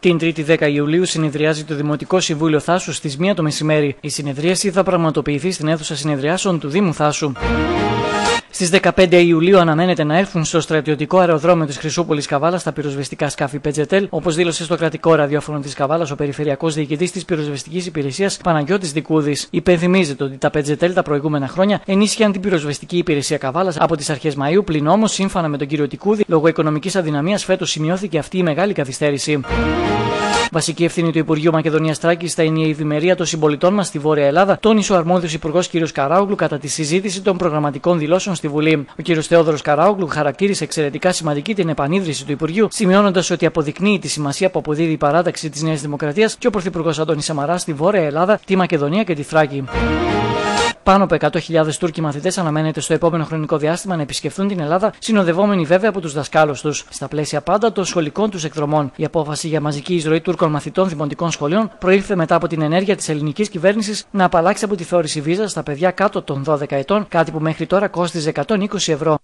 Την 3η 10 Ιουλίου συνεδριάζει το Δημοτικό Συμβούλιο Θάσου στις 1 το μεσημέρι. Η συνεδρίαση θα πραγματοποιηθεί στην αίθουσα συνεδριάσεων του Δήμου Θάσου. Στις 15 Ιουλίου αναμένεται να έρθουν στο στρατιωτικό αεροδρόμιο της Χρυσούπολης Καβάλας τα πυροσβεστικά σκάφη Πετζετέλ, όπως δήλωσε στο κρατικό ραδιόφωνο της Καβάλας ο Περιφερειακός Διοικητής της Πυροσβεστικής Υπηρεσίας Παναγιώτης Δικούδης. Υπενθυμίζεται ότι τα Πετζετέλ τα προηγούμενα χρόνια ενίσχυαν την πυροσβεστική υπηρεσία Καβάλας από τις αρχές Μαου, πλην όμως, σύμφωνα με τον κύριο Τικούδη, λόγω οικονομικής αδυναμίας φέτος σημειώθηκε αυτή η μεγάλη καθυστέρηση. Βασική ευθύνη του Υπουργείου Μακεδονίας Τράκης θα είναι η ευημερία των συμπολιτών μας στη Βόρεια Ελλάδα, τόνισε ο αρμόδιος Υπουργός κ. Καράουγλου κατά τη συζήτηση των προγραμματικών δηλώσεων στη Βουλή. Ο κ. Θεόδωρος Καράουγλου χαρακτήρισε εξαιρετικά σημαντική την επανίδρυση του Υπουργείου, σημειώνοντας ότι αποδεικνύει τη σημασία που αποδίδει η παράταξη της Νέας Δημοκρατίας και ο Πρωθυπουργός Αντώνης Σαμαράς στη Βόρεια Ελλάδα, τη Μακεδονία και τη Θράκη. Πάνω από 100.000 Τούρκοι μαθητές αναμένεται στο επόμενο χρονικό διάστημα να επισκεφθούν την Ελλάδα, συνοδευόμενοι βέβαια από τους δασκάλους τους. Στα πλαίσια πάντα των σχολικών τους εκδρομών. Η απόφαση για μαζική εισρωή Τούρκων μαθητών δημοτικών σχολείων προήλθε μετά από την ενέργεια της ελληνικής κυβέρνησης να απαλλάξει από τη θεώρηση βίζας στα παιδιά κάτω των 12 ετών, κάτι που μέχρι τώρα κόστιζε 120 ευρώ.